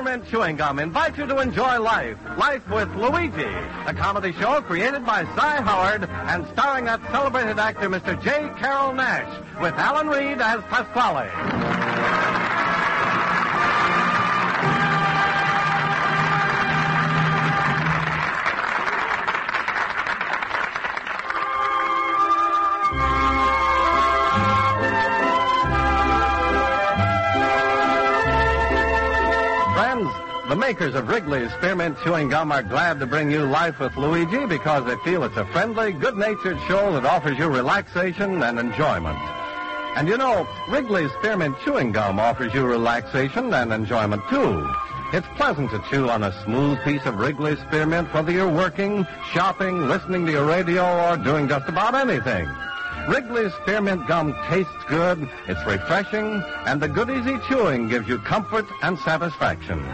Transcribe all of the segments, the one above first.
Spearmint Chewing Gum invite you to enjoy life. Life with Luigi, a comedy show created by Cy Howard and starring that celebrated actor Mr. J. Carrol Naish with Alan Reed as Pasquale. Makers of Wrigley's Spearmint Chewing Gum are glad to bring you Life with Luigi because they feel it's a friendly, good-natured show that offers you relaxation and enjoyment. And you know, Wrigley's Spearmint Chewing Gum offers you relaxation and enjoyment too. It's pleasant to chew on a smooth piece of Wrigley's Spearmint whether you're working, shopping, listening to your radio, or doing just about anything. Wrigley's Spearmint Gum tastes good, it's refreshing, and the good easy chewing gives you comfort and satisfaction.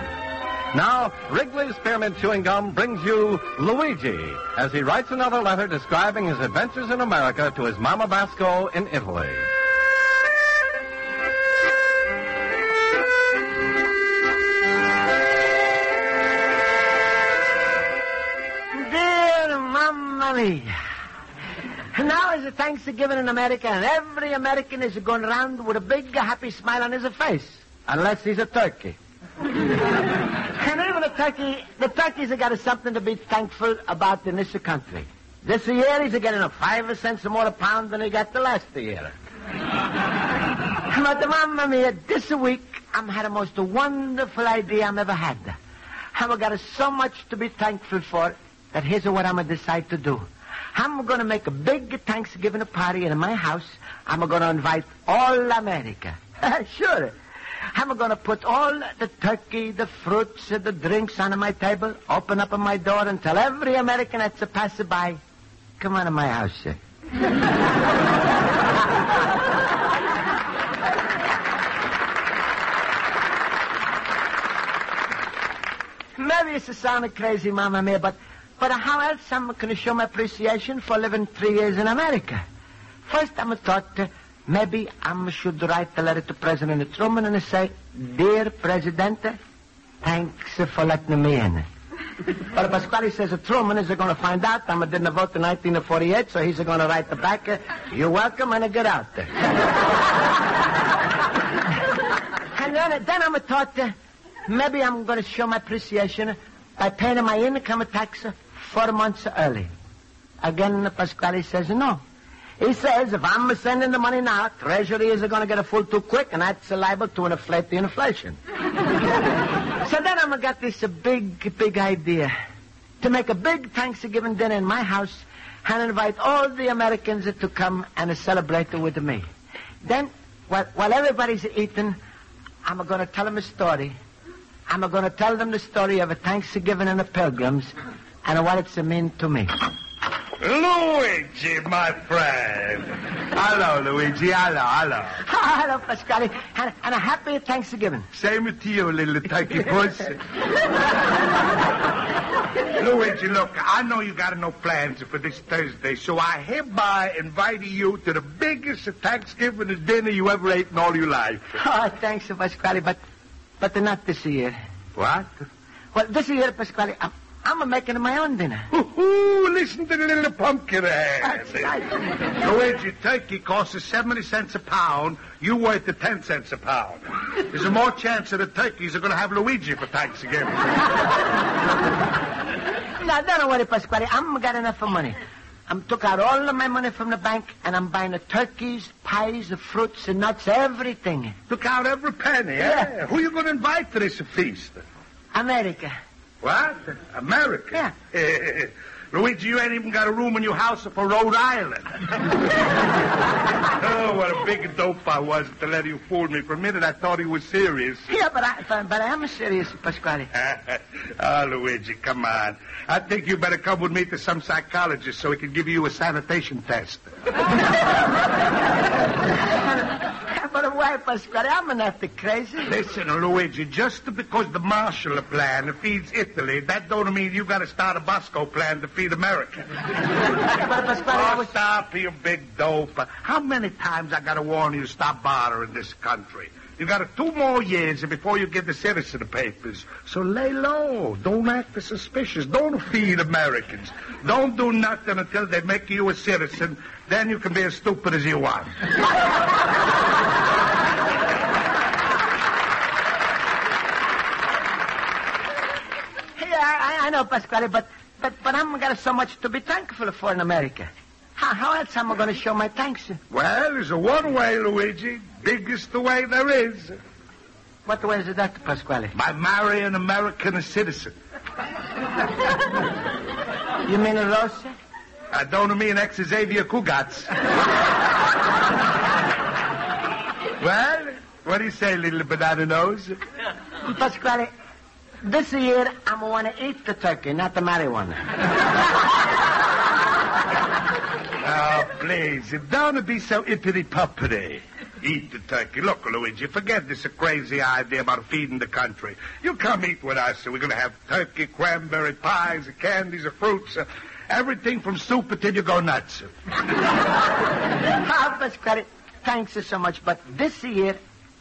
Now, Wrigley's Spearmint Chewing Gum brings you Luigi as he writes another letter describing his adventures in America to his Mama Basco in Italy. Dear Mamma Mia. Now is Thanksgiving in America, and every American is going around with a big, happy smile on his face. Unless he's a turkey. And even the turkey, the turkeys have got something to be thankful about in this country. This year, he's getting a five cents more a pound than he got the last year. but, Mamma Mia, this week, I'm had the most wonderful idea I've ever had. I've got so much to be thankful for that here's what I'm going to decide to do. I'm going to make a big Thanksgiving party in my house. I'm going to invite all America. sure. I'm going to put all the turkey, the fruits, the drinks on my table, open up my door, and tell every American that's a passerby, come on to my house. sir." Maybe it's a sound crazy, Mamma Mia, but but how else am I going to show my appreciation for living three years in America? First, I'm thought uh, maybe I should write a letter to President Truman and say, Dear President, thanks for letting me in. but Pasquale says uh, Truman is going to find out i'm didn't vote in 1948, so he's going to write the back, uh, You're welcome and get out there. and then, then I'm thought uh, maybe I'm going to show my appreciation by paying my income tax four months early. Again, Pasquale says no. He says if I'm sending the money now, Treasury isn't going to get a full too quick, and that's liable to inflate the inflation. so then I'm got this uh, big, big idea to make a big Thanksgiving dinner in my house and invite all the Americans to come and celebrate it with me. Then, while, while everybody's eating, I'm going to tell them a story. I'm going to tell them the story of a Thanksgiving and the Pilgrims and what it's mean to me. Luigi, my friend. Hello, Luigi. Hello, hello. Hello, Pasquale, and, and a happy Thanksgiving. Same to you, little turkey puss. Luigi, look, I know you got no plans for this Thursday, so I hereby invite you to the biggest Thanksgiving dinner you ever ate in all your life. Oh, thanks, Pasquale, but but not this year. What? Well, this year, Pasquale, I'm, I'm making my own dinner. Ooh, listen to the little pumpkin head. That's right. Luigi, turkey costs us 70 cents a pound. You worth the 10 cents a pound. There's a more chance that the turkeys are going to have Luigi for Thanksgiving. Now, don't worry, Pasquale. I'm got enough of money. I'm took out all of my money from the bank, and I'm buying the turkeys, pies, the fruits, the nuts, everything. Look out every penny, eh? Yeah. Who you going to invite to this feast? America. What? America? Yeah. Luigi, you ain't even got a room in your house for Rhode Island. oh, what a big dope I was to let you fool me. For a minute, I thought he was serious. Yeah, but I, but, but I am serious, Pasquale. oh, Luigi, come on. I think you better come with me to some psychologist so he can give you a sanitation test. But. I'm not the crazy. Listen, Luigi, just because the Marshall Plan feeds Italy, that don't mean you got to start a Basco plan to feed America. But Pasquale, I Oh, was... stop, you big dope. How many times I got to warn you to stop bothering this country? You got two more years before you get the citizen papers. So lay low. Don't act suspicious. Don't feed Americans. Don't do nothing until they make you a citizen. Then you can be as stupid as you want. Yeah, I, I know, Pasquale, but, but, but I'm got so much to be thankful for in America. How, how else am I going to show my thanks? Well, there's a one way, Luigi. Biggest the way there is. What way is that, Pasquale? By marrying an American citizen. You mean a Rosa? I don't mean ex-Xavier Cugats. well, what do you say, little banana nose? Pasquale, this year I'm going to eat the turkey, not the marry one. Oh, please, don't be so ippity-puppity. Eat the turkey. Look, Luigi, forget this crazy idea about feeding the country. You come eat with us. We're going to have turkey, cranberry pies, candies, fruits, uh, everything from soup until you go nuts. Ah, Pasquale, thanks you so much, but this year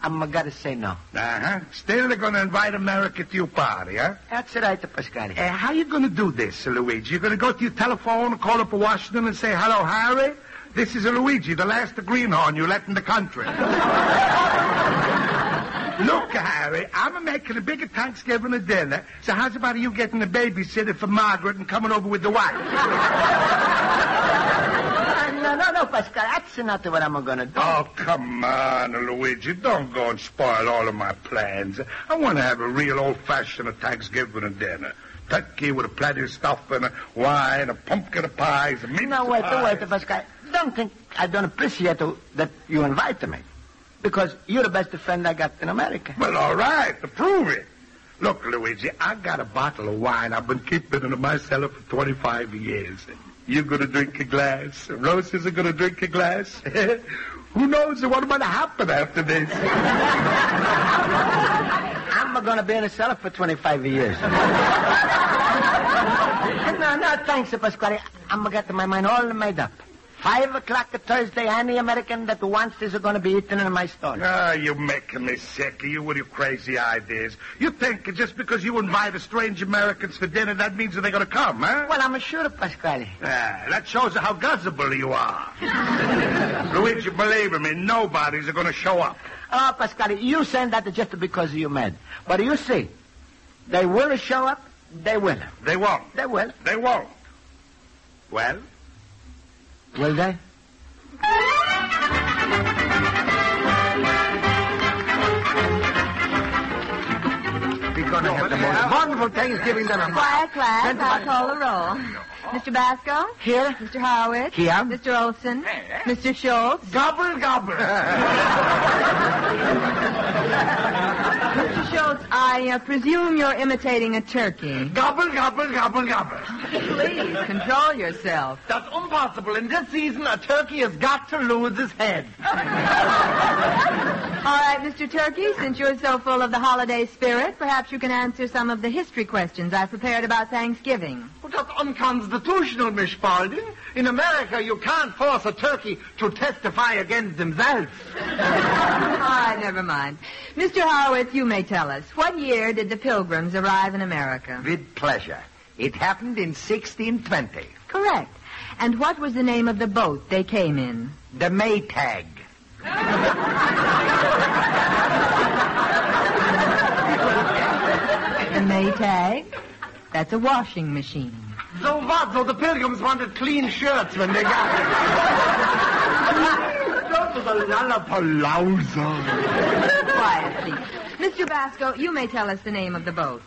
I'm to say no. Uh-huh. Still, they're going to invite America to your party, huh? That's right, Pasquale. Uh, how you going to do this, Luigi? You're going to go to your telephone, call up Washington, and say, "Hello, Harry. This is Luigi, the last greenhorn you let in the country." Look, Harry, I'm making a bigger Thanksgiving dinner. So how's about you getting a babysitter for Margaret and coming over with the wife? No, no, Pasquale, that's not what I'm going to do. Oh, come on, Luigi. Don't go and spoil all of my plans. I want to have a real old-fashioned Thanksgiving dinner. Turkey with a plenty of stuffing, and a wine, a pumpkin of pies, a meat No, wait, pies. wait, Pasquale. Don't think I don't appreciate that you invited me. Because you're the best friend I got in America. Well, all right, to prove it. Look, Luigi, I got a bottle of wine I've been keeping in my cellar for 25 years. You're going to drink a glass. Roses are going to drink a glass. Who knows what might happen after this? I'm going to be in a cellar for 25 years. no, no, thanks, Pasquale. I'm going to get my mind all made up. Five o'clock a Thursday, any American that wants this is going to be eaten in my store. Ah, you're making me sick. You with your crazy ideas. You think just because you invite a strange Americans for dinner, that means that they're going to come, huh? Well, I'm sure, Pasquale. Ah, that shows how gullible you are. Luigi, believe me, nobody's going to show up. Oh, Pasquale, you saying that just because you're mad. But you see, they will show up. They will. They won't. They will. They won't. Well? Will they? We're going to have the most wonderful Thanksgiving dinner. Quiet class. Send I'll call the roll. Mr. Basco? Here? Mr. Howard? Here. Mr. Olson? Mr. Schultz? Gobble, gobble. Mr. Schultz, I uh, presume you're imitating a turkey. Gobble, gobble, gobble, gobble. Please, control yourself. That's impossible. In this season, a turkey has got to lose his head. All right, Mr. Turkey, since you're so full of the holiday spirit, perhaps you can answer some of the history questions I prepared about Thanksgiving. Well, that's unconstitutional, Miss Spaulding. In America, you can't force a turkey to testify against himself. All right, never mind. Mr. Howard, you may tell us, what year did the Pilgrims arrive in America? With pleasure. It happened in 1620. Correct. And what was the name of the boat they came in? The Maytag. The Maytag? That's a washing machine. So what? So the pilgrims wanted clean shirts when they got here. That was a lollapalooza. Quiet, please. Mr. Basco, you may tell us the name of the boat.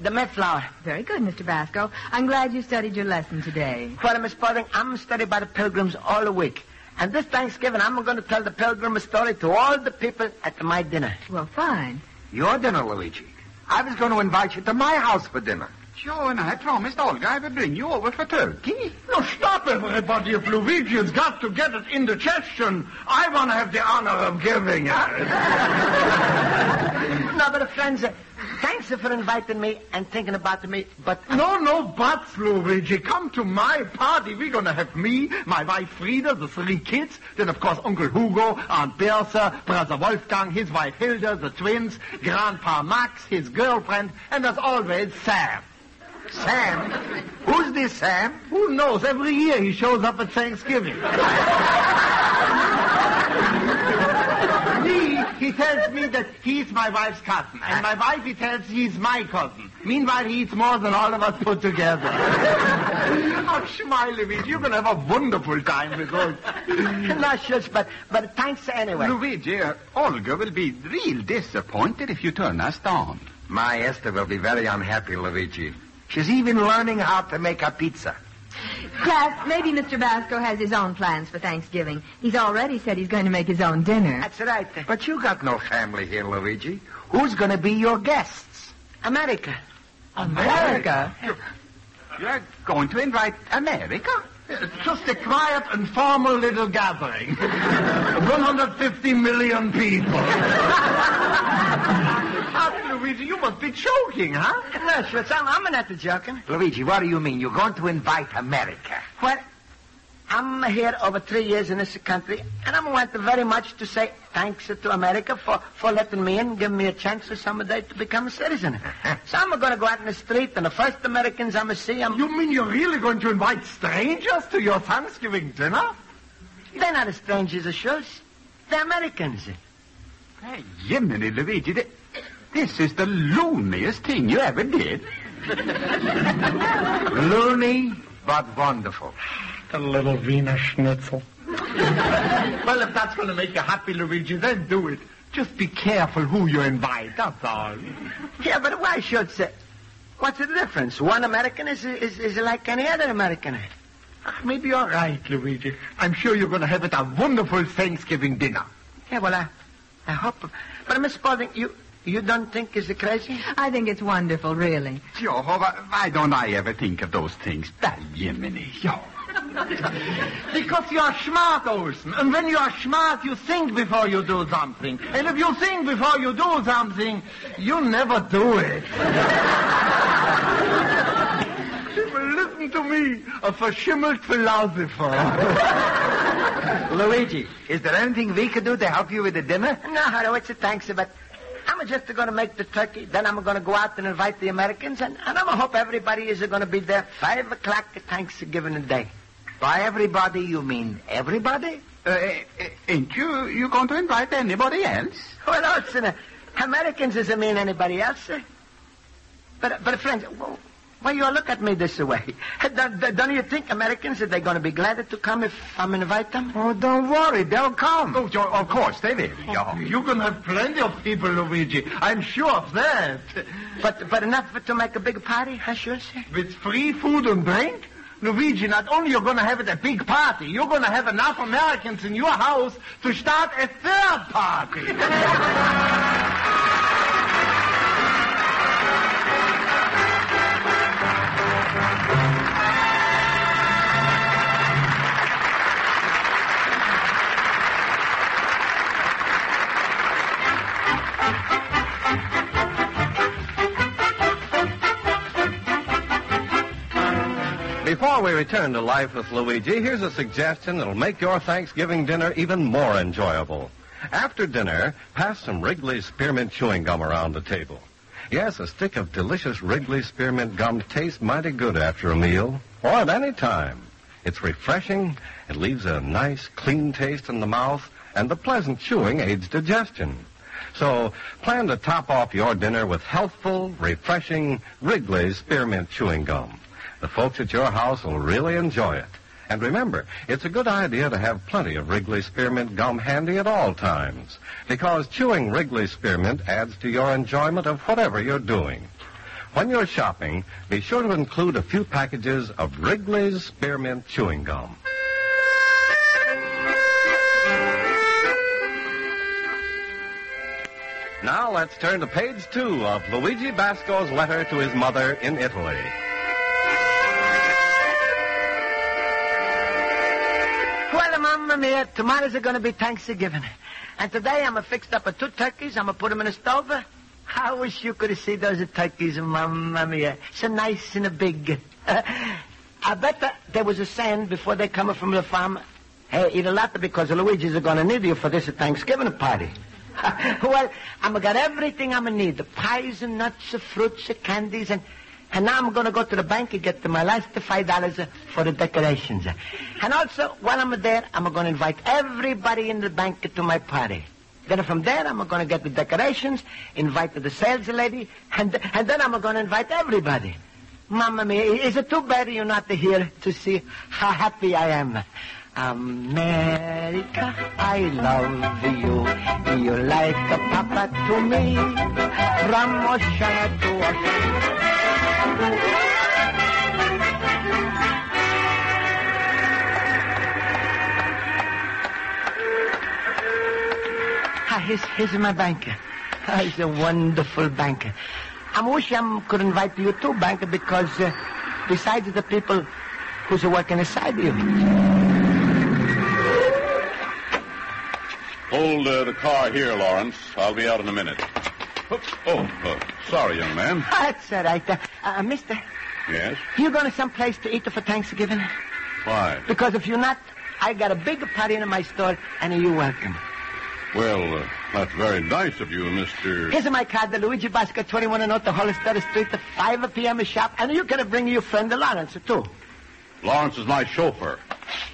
The Mayflower. Very good, Mr. Basco. I'm glad you studied your lesson today. Well, Miss Spaulding, I'm studied by the pilgrims all the week. And this Thanksgiving, I'm going to tell the pilgrim a story to all the people at my dinner. Well, fine. Your dinner, Luigi. I was going to invite you to my house for dinner. Joe and I promised Olga I would bring you over for turkey. No, stop everybody. If Luigi's got to get it in the indigestion, I want to have the honor of giving it. No, but uh, friends, uh, thanks for inviting me and thinking about me, but No, no buts, Luigi. Come to my party. We're going to have me, my wife Frida, the three kids, then, of course, Uncle Hugo, Aunt Bertha, Brother Wolfgang, his wife Hilda, the twins, Grandpa Max, his girlfriend, and as always, Sam. Sam? Who's this Sam? Who knows? Every year he shows up at Thanksgiving. me, he tells me that he's my wife's cousin. And my wife, he tells he's my cousin. Meanwhile, he eats more than all of us put together. oh, smile, Luigi. You're going to have a wonderful time with us. no, shush, but, but thanks anyway. Luigi, uh, Olga will be real disappointed if you turn us down. My Esther will be very unhappy, Luigi. She's even learning how to make a pizza. Yes, maybe Mr. Basco has his own plans for Thanksgiving. He's already said he's going to make his own dinner. That's right. But you got no family here, Luigi. Who's going to be your guests? America. America? You're going to invite America? It's just a quiet and formal little gathering. 150 million people. Ah, Luigi, you must be joking, huh? No, shush, I'm, I'm not joking. Luigi, what do you mean? You're going to invite America? Well, I'm here over three years in this country, and I want very much to say thanks to America for, for letting me in, giving me a chance for someday to become a citizen. so I'm going to go out in the street, and the first Americans I'm going to see, I'm... You mean you're really going to invite strangers to your Thanksgiving dinner? They're not as strangers as shush. They're Americans. Hey, Jiminy, Luigi, th- this is the looniest thing you ever did. Loony, but wonderful. The little Wiener Schnitzel. well, if that's going to make you happy, Luigi, then do it. Just be careful who you invite, that's all. Yeah, but why should say? What's the difference? One American is, is, is like any other American. Ah, Maybe you're right, Luigi. I'm sure you're going to have it a wonderful Thanksgiving dinner. Yeah, well, I, I hope. But Miss Spaulding, you, you don't think it's crazy? I think it's wonderful, really. Joe, why, why don't I ever think of those things? That Jiminy, Joe. Because you're smart, Olson. And when you're smart, you think before you do something. And if you think before you do something, you never do it. Listen to me, a verschimmelt philosopher. Luigi, is there anything we could do to help you with the dinner? No, Harry, what's the thanks, but I'm just going to make the turkey. Then I'm going to go out and invite the Americans, and, and I'm going to hope everybody is going to be there 5 o'clock Thanksgiving Day. By everybody, you mean everybody? Uh, uh, ain't you you going to invite anybody else? Well, listen, uh, Americans doesn't mean anybody else. Uh. But, but friends, wh- why you all look at me this way? Don't, don't you think Americans, are they're going to be glad to come if I'm invite them? Oh, don't worry, they'll come. Oh, of course, they will. Yeah. You're going to have plenty of people, Luigi. I'm sure of that. But, but enough to make a big party, I sure say. With free food and drink? Luigi, not only you're going to have it a big party, you're going to have enough Americans in your house to start a third party. we return to life with Luigi, here's a suggestion that'll make your Thanksgiving dinner even more enjoyable. After dinner, pass some Wrigley's Spearmint chewing gum around the table. Yes, a stick of delicious Wrigley's Spearmint gum tastes mighty good after a meal, or at any time. It's refreshing, it leaves a nice, clean taste in the mouth, and the pleasant chewing aids digestion. So, plan to top off your dinner with healthful, refreshing Wrigley's Spearmint chewing gum. The folks at your house will really enjoy it. And remember, it's a good idea to have plenty of Wrigley Spearmint gum handy at all times, because chewing Wrigley Spearmint adds to your enjoyment of whatever you're doing. When you're shopping, be sure to include a few packages of Wrigley's Spearmint chewing gum. Now let's turn to page two of Luigi Basco's letter to his mother in Italy. Mia, tomorrow's going to be Thanksgiving. And today I'm a fixed up a two turkeys. I'm going to put them in a stove. I wish you could have seen those turkeys, Mamma Mia. So nice and a big. I bet that there was a saying before they come from the farm. Hey, eat a lot because the Luigi's are going to need you for this Thanksgiving party. well, I'm going to get everything I'm going to need. The pies and nuts, the fruits, the candies, and... And now I'm going to go to the bank and get my last five dollars for the decorations. And also, while I'm there, I'm going to invite everybody in the bank to my party. Then from there, I'm going to get the decorations, invite the sales lady, and, and then I'm going to invite everybody. Mamma mia, is it too bad you're not here to see how happy I am? America, I love you. You're like a papa to me. From ocean to ocean. Ah, here's, here's my banker. Ah, he's a wonderful banker. I wish I could invite you too, banker, because uh, besides the people who's working aside you. Hold uh, the car here, Lawrence. I'll be out in a minute. Oops. Oh, uh, sorry, young man. That's all right. Uh, uh, mister, Yes? you going to someplace to eat for Thanksgiving? Why? Because if you're not, I got a big party in my store, and you're welcome. Well, uh, that's very nice of you, Mr. Here's my card, the Luigi Basco, 21 and North, the Hollister Street, the 5 p.m. shop, and you're going to bring your friend Lawrence, too. Lawrence is my chauffeur.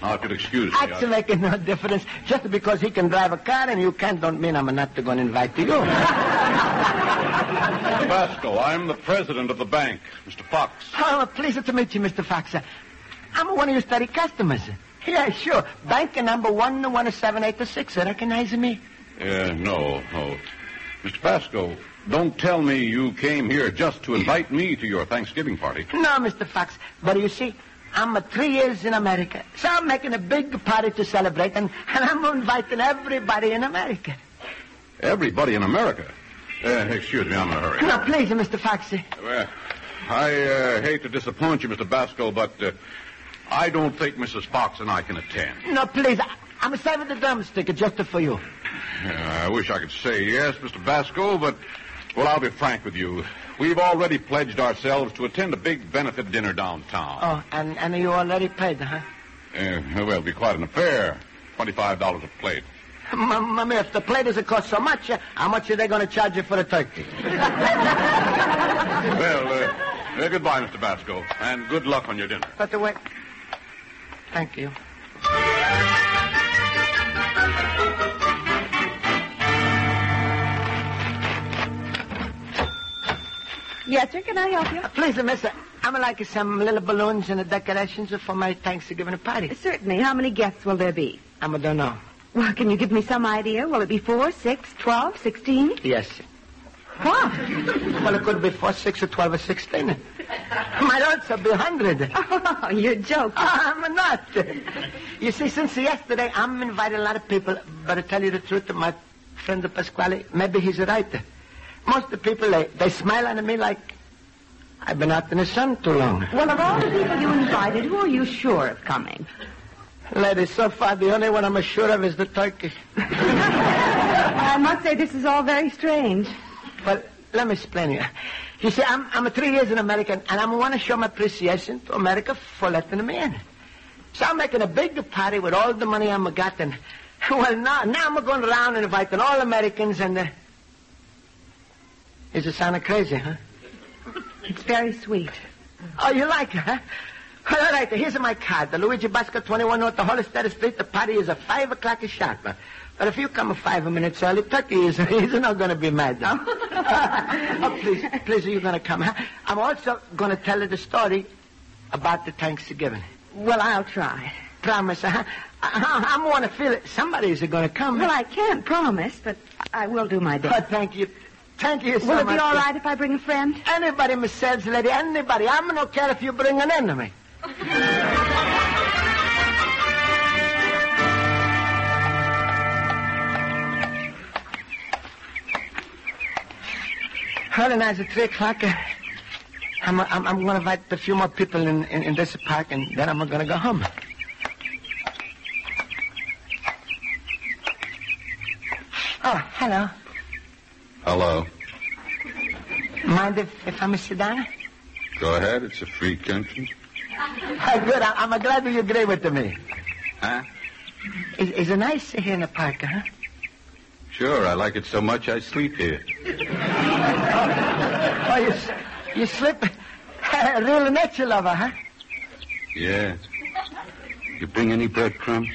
Now, if you'd excuse me. I- That's making no difference. Just because he can drive a car and you can't, don't mean I'm not going to invite you. Mr. Basco, I'm the president of the bank, Mr. Fox. Oh, pleased to meet you, Mr. Fox. I'm one of your steady customers. Yeah, sure. Bank number 11786. Recognize me? Uh, no, no. Mr. Basco, don't tell me you came here just to invite me to your Thanksgiving party. No, Mr. Fox. But you see, I'm uh, three years in America. So I'm making a big party to celebrate, and, and I'm inviting everybody in America. Everybody in America. Uh, excuse me, I'm in a hurry. No, please, Mr. Foxy. Well, I uh, hate to disappoint you, Mr. Basco, but uh, I don't think Mrs. Fox and I can attend. No, please. I, I'm saving the drumstick just for you. Yeah, I wish I could say yes, Mr. Basco, but, well, I'll be frank with you. We've already pledged ourselves to attend a big benefit dinner downtown. Oh, and, and you already paid, huh? Uh, well, it'll be quite an affair. $25 a plate. Mia, if the plate doesn't cost so much, uh, how much are they going to charge you for the turkey? Well, uh, uh, goodbye, Mr. Basco, and good luck on your dinner. But the way... Thank you. Yes, sir. Can I help you? Uh, please, mister, I'm like some little balloons and the decorations for my Thanksgiving party. Certainly. How many guests will there be? I don't know. Well, can you give me some idea? Will it be four, six, twelve, sixteen? Yes. What? Well, it could be four, six, or twelve, or sixteen. Might also be a hundred. Oh, you're joking. I'm not. You see, since yesterday, I'm inviting a lot of people. But to tell you the truth, my friend Pasquale, maybe he's right. Most of the people, they, they smile at me like I've been out in the sun too long. Well, of all the people you invited, who are you sure of coming? Lady, so far, the only one I'm sure of is the turkey. I must say this is all very strange. Well, let me explain you. You see, I'm, I'm three years in America, and I want to show my appreciation to America for letting me in. So I'm making a big party with all the money I'm got, and well, now, now I'm going around and inviting all Americans, and uh, is it sounding crazy, huh? It's very sweet. Oh, you like it, huh? Well, all right, here's my card. The Luigi Basco, 21 North, the Hollister Street. The party is at 5 o'clock sharp. But if you come five minutes early, Turkey is he's not going to be mad. Oh. oh, please, please, you're going to come. Huh? I'm also going to tell you the story about the Thanksgiving. Well, I'll try. Promise, huh? I, I, want to feel it. Somebody's going to come. Well, I can't promise, but I will do my Oh, best. thank you. Thank you so will it much. be all right if I bring a friend? Anybody, Miss Lady, anybody. I'm not care if you bring an enemy. Early night at 3 o'clock. Uh, I'm, I'm, I'm going to invite a few more people in, in, in this park, and then I'm going to go home. Oh, hello. Hello. Mind if, if I'm a sedan? Go ahead. It's a free country. Uh, good. I, I'm glad you agree with me. Huh? Is, is it nice here in the park, huh? Sure. I like it so much I sleep here. Oh, you, s- you sleep Real nature lover, huh? Yeah. You bring any breadcrumbs?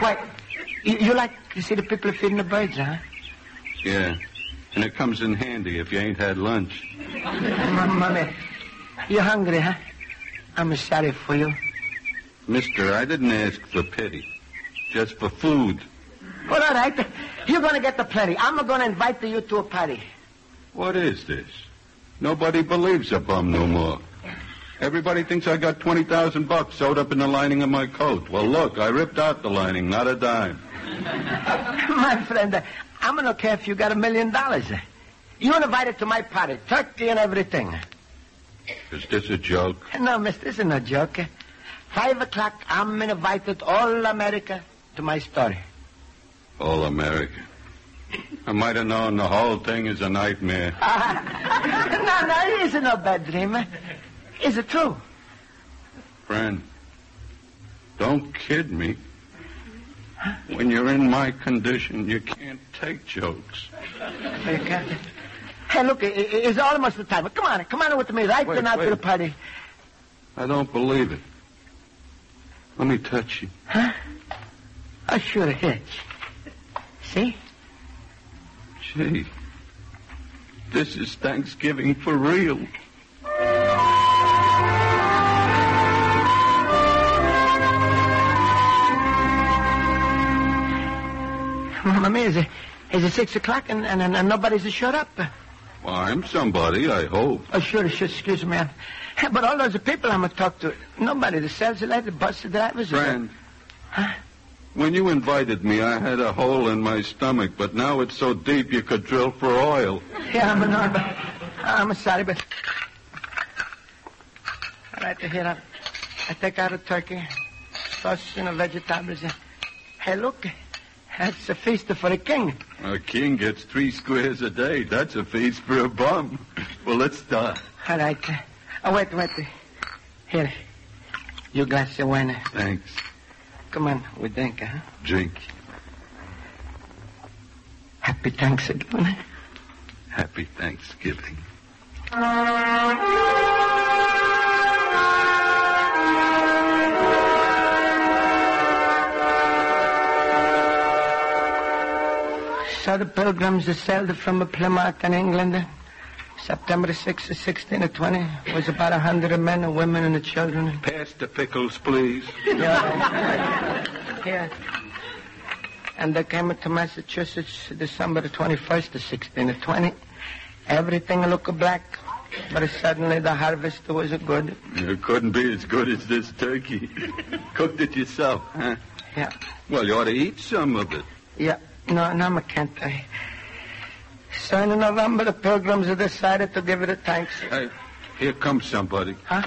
Why, you, you like to see the people feeding the birds, huh? Yeah. And it comes in handy if you ain't had lunch. M- Mommy, you hungry, huh? I'm sorry for you. Mister, I didn't ask for pity. Just for food. Well, all right. You're going to get the plenty. I'm going to invite you to a party. What is this? Nobody believes a bum no more. Everybody thinks I got 20,000 bucks sewed up in the lining of my coat. Well, look, I ripped out the lining, not a dime. My friend, I'm going to care if you got a million dollars. You're invited to my party, turkey and everything. Is this a joke? No, miss, this isn't a joke. Five o'clock, I'm invited all America to my story. All America. I might have known the whole thing is a nightmare. no, no, it isn't a bad dream. Is it true? Friend, don't kid me. When you're in my condition, you can't take jokes. You can't. Hey, look, it's almost the time. Come on, come on with me right Wait, now to wait. the party. I don't believe it. Let me touch you. Huh? I sure, here. See? Gee, this is Thanksgiving for real. Mamma, is it, is it six o'clock and, and, and nobody's shut up? Well, I'm somebody, I hope. Oh, sure, sure, excuse me. But all those people I'm going to talk to, nobody, the sales lady, the bus drivers. Friend, when you invited me, I had a hole in my stomach, but now it's so deep you could drill for oil. Yeah, I'm annoyed, but I'm sorry, but I all right, here I, I take out a turkey, sauce, you know, vegetables. Hey, look, that's a feast for a king. A king gets three squares a day. That's a feast for a bum. Well, let's start. All right. Oh, wait, wait. Here, you glass of wine. Thanks. Come on, we drink, huh? Drink. Happy Thanksgiving. Happy Thanksgiving. So the pilgrims that sailed from Plymouth in England, September 6th, 1620, was about a hundred men, and women, and the children. Pass the pickles, please. Yeah. Here. And they came to Massachusetts December the 21st, the 1620. Everything looked black, but suddenly the harvest was good. It couldn't be as good as this turkey. Cooked it yourself, huh? Yeah. Well, you ought to eat some of it. Yeah. No, no, I can't. I... So in November, the pilgrims have decided to give it a thanks. Hey, here comes somebody. Huh?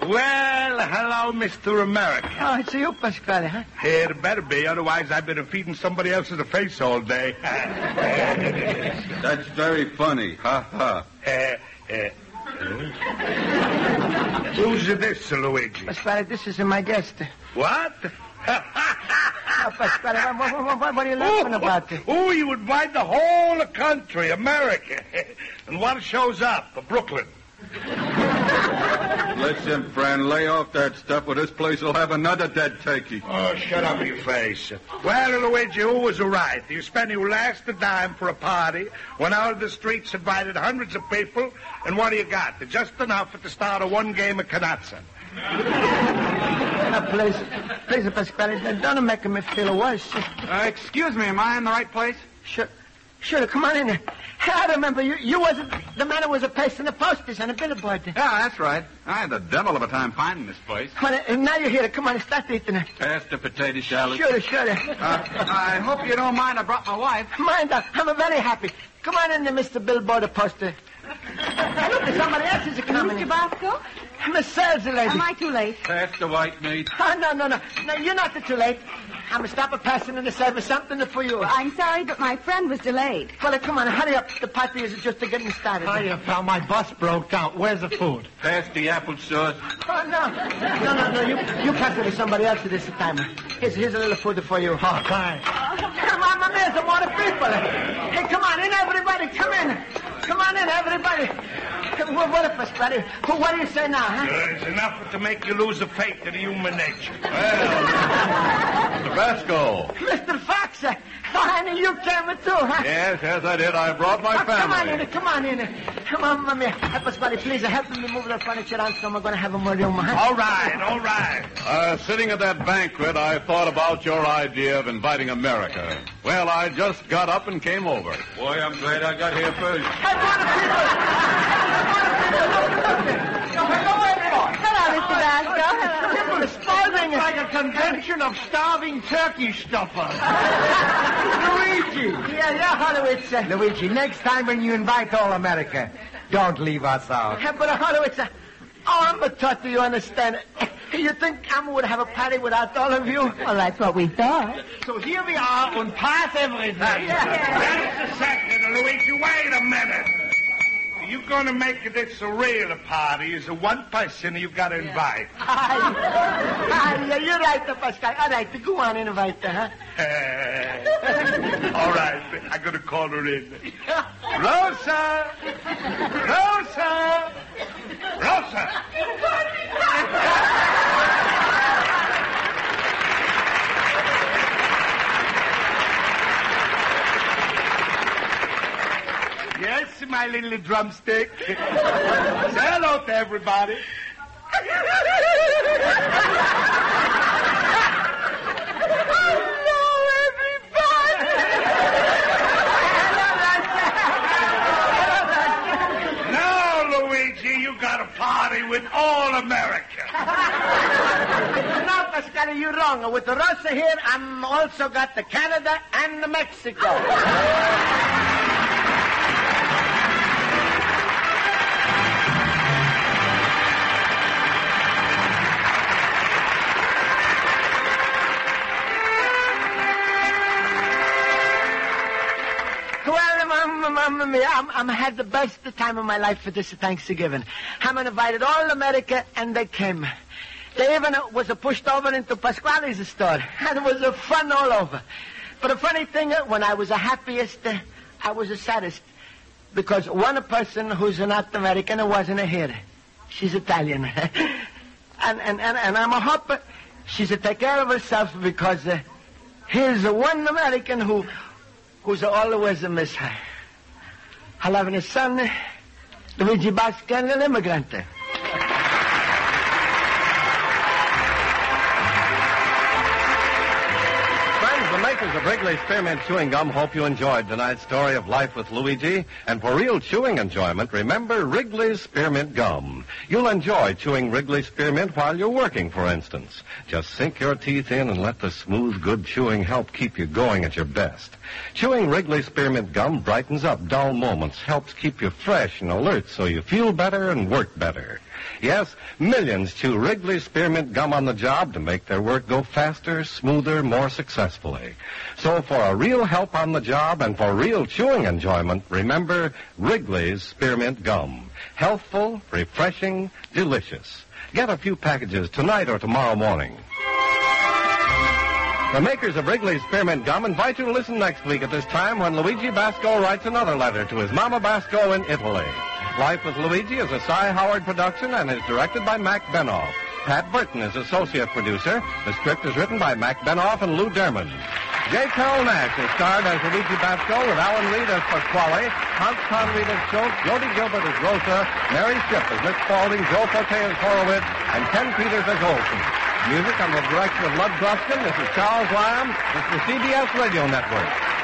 Well, hello, Mr. America. Oh, it's you, Pasquale, huh? Here better be, otherwise I've been feeding somebody else in the face all day. That's very funny. Ha ha. Uh, uh, Who's this, Luigi? Pasquale, this is my guest. What? Oh, Pasquale, what, what, what, are you laughing about? Oh, you invite the whole country, America. and what shows up? The Brooklyn. Listen, friend, lay off that stuff, or this place will have another dead turkey. Oh, shut up you face. Well, Luigi, who was right? You spent your last dime for a party, went out of the streets, invited hundreds of people, and what do you got? Just enough to start a one game of canasta. Uh, please, please, Pasquale, don't make me feel worse. Uh, excuse me, am I in the right place? Sure, sure, come on in. There. I remember you. You wasn't the man who was a pasting the posters on a billboard. Yeah, that's right. I had the devil of a time finding this place. Well, uh, now you're here. Come on, start eating it. Pass the potato salad. Sure, sure. Uh, I hope you don't mind I brought my wife. Mind that. I'm very happy. Come on in there, Mr. Billboard, the poster. Look, somebody else is coming. Mr. Basco, Miss Sales, the lady. am I too late? Pass the white meat. Oh, no, no, no. No, you're not too late. I'm going to stop a passing in the service something for you. I'm sorry, but my friend was delayed. Fella, come on, hurry up. The party is just getting started. Hiya, pal. My bus broke down. Where's the food? Pass the applesauce. Oh, no. No, no, no. You, you pass it to somebody else this time. Here's, here's a little food for you. Oh, thanks. Come on, my man, some more people. Hey, come on in, everybody. Come in. Come on in, everybody. What, what if us, buddy? What do you say now, huh? Uh, it's enough to make you lose the faith in human nature. Well, Mr. Basco. Mr. Fox, uh, honey, you came too, huh? Yes, yes, I did. I brought my Oh, come on in, come on in. Come on, mommy. Help us, buddy. Please help me move the furniture around so we're going to have a more room, huh? All right, all right. Uh, sitting at that banquet, I thought about your idea of inviting America. Well, I just got up and came over. Boy, I'm glad I got here first. Hello, Mr. Basco. People are starving. Like a convention of starving turkey stuffers. Luigi. Yeah, yeah, Horowitz. Uh, Luigi, next time when you invite all America, don't leave us out. Yeah, but Horowitz, uh, oh, I'm a tot, do you understand? You think I would have a party without all of you? Well, that's what we thought. So here we are and pass everything. Just a second, Luigi. Wait a minute. You're going to make this a real party. Is the one person you've got to invite. Ah, yeah, you're right, uh, Pascal. All right, go on invite her, huh? all right, I'm going to call her in. Rosa! Rosa! Rosa! Yes, my little drumstick. Say hello to everybody. Hello everybody. Now, Luigi, you got a party with all America. No, Pascal, you're wrong. With the Rosa here, I'm also got the Canada and the Mexico. Mia, I'm, I'm had the best time of my life for this Thanksgiving. I'm invited all America, and they came. They even uh, was uh, pushed over into Pasquale's store, and it was uh, fun all over. But the funny thing, uh, when I was the happiest, I was the saddest. Because one person who's not American wasn't here. She's Italian. and, and, and, and I'm a hope uh, she's a take care of herself because uh, here's the one American who who's always a miss her. I love his son, Luigi Basco, an immigrant. Makers of Wrigley's Spearmint Chewing Gum hope you enjoyed tonight's story of life with Luigi. And for real chewing enjoyment, remember Wrigley's Spearmint Gum. You'll enjoy chewing Wrigley's Spearmint while you're working, for instance. Just sink your teeth in and let the smooth, good chewing help keep you going at your best. Chewing Wrigley's Spearmint Gum brightens up dull moments, helps keep you fresh and alert so you feel better and work better. Yes, millions chew Wrigley's Spearmint Gum on the job to make their work go faster, smoother, more successfully. So for a real help on the job and for real chewing enjoyment, remember Wrigley's Spearmint Gum. Healthful, refreshing, delicious. Get a few packages tonight or tomorrow morning. The makers of Wrigley's Spearmint Gum invite you to listen next week at this time when Luigi Basco writes another letter to his Mama Basco in Italy. Life with Luigi is a Cy Howard production and is directed by Mac Benoff. Pat Burton is associate producer. The script is written by Mac Benoff and Lou Derman. J. Carrol Naish is starred as Luigi Basco with Alan Reed as Pasquale, Hans Conried as Schultz, Jody Gilbert as Rosa, Mary Shipp as Miss Spaulding, Joe Forte as Horowitz, and Ken Peters as Olson. Music under the direction of Lud Gluskin. This is Charles Lamb. This is the CBS Radio Network.